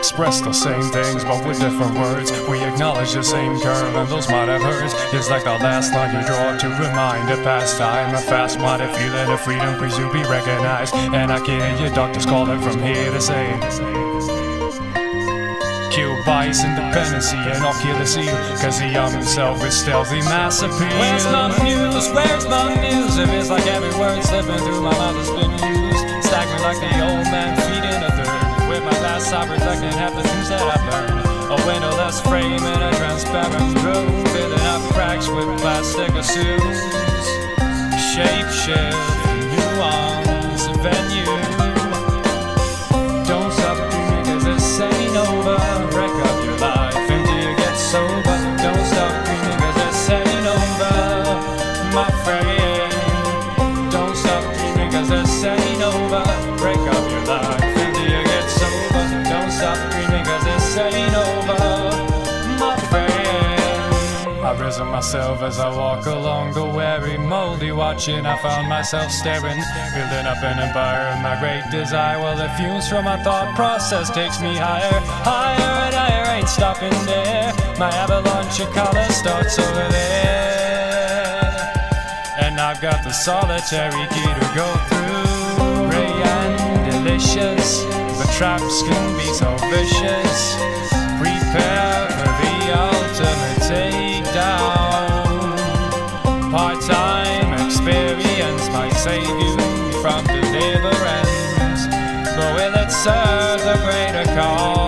express the same things, but with different words. We acknowledge the same curve, and those might have hurt. It's like the last line you draw to remind a past time. A fast minded feeling of freedom, please you be recognized. And I can hear your doctors calling from here to say. Kill bias, independency, and the seal. Cause he armed himself with stealthy mass appeal. Where's my muse? Where's my muse? If it's like every word slipping through my mouth has been used. Staggering like the half the things that I've learned. A windowless frame in a transparent room. Filling up cracks with plastic suits. Shape shift, this ain't over, my friend. I've risen myself as I walk along the weary, moldy watching. I found myself staring, building up an empire of my great desire. Well, the fumes from my thought process takes me higher, higher and higher. Ain't stopping there. My avalanche of color starts over there, and I've got the solitary key to go through. Ray and delicious, the traps can be so vicious. Prepare for the ultimate takedown. Part time experience might save you from the deliverance. But will it serve the greater cause?